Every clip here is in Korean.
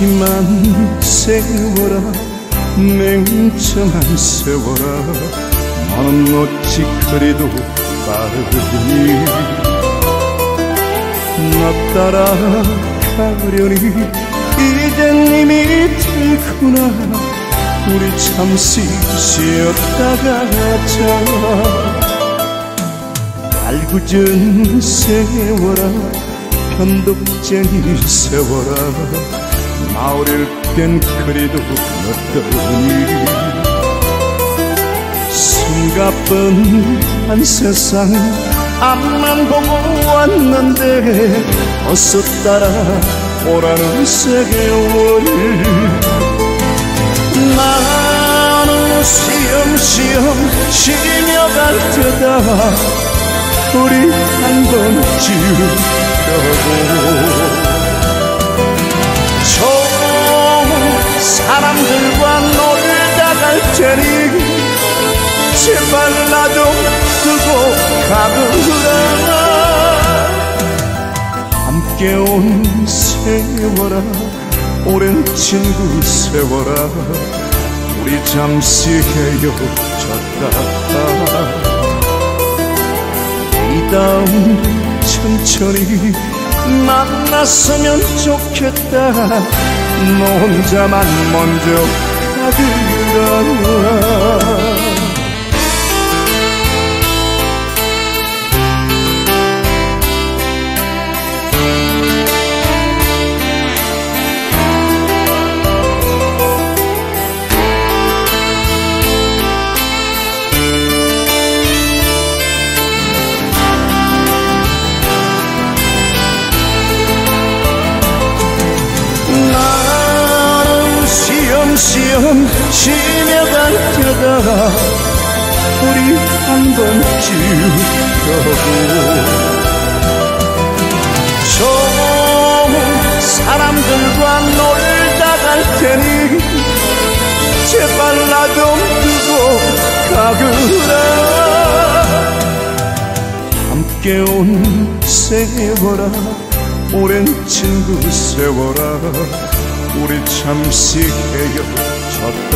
하지만 세워라. 맹청한 세워라. 너는 어찌 그리도 빠르니. 너 따라 가려니. 이젠 이미 들구나. 우리 잠시 쉬었다가 가자. 알구전 세워라. 편독쟁이 세워라 마을일 땐 그리도 어떠니 숨가쁜 세상 앞만 보고 왔는데 어서 따라 오라는 세계월을 나는 시험시험 쉬며 갈 테다 우리 한번 지으려고 테니 제발 나좀 두고 가거라 함께 온 세월아 오랜 친구 세월아 우리 잠시 헤어졌다. 이 다음 천천히 만났으면 좋겠다. 너 혼자만 먼저 가더라 시험 쉬며갈 테다 우리 한번 지으려고 좋은 사람들과 놀다 갈 테니 제발 나 좀 두고 가거라. 함께 온 세월아 오랜 친구 세월아 우리 잠시 헤어졌다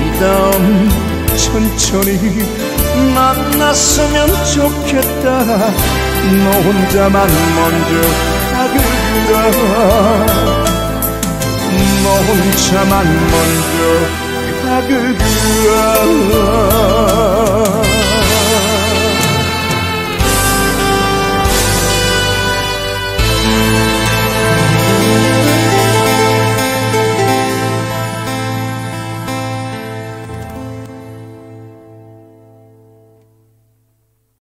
이 다음 천천히 만났으면 좋겠다. 너 혼자만 먼저 가거라 너 혼자만 먼저 가거라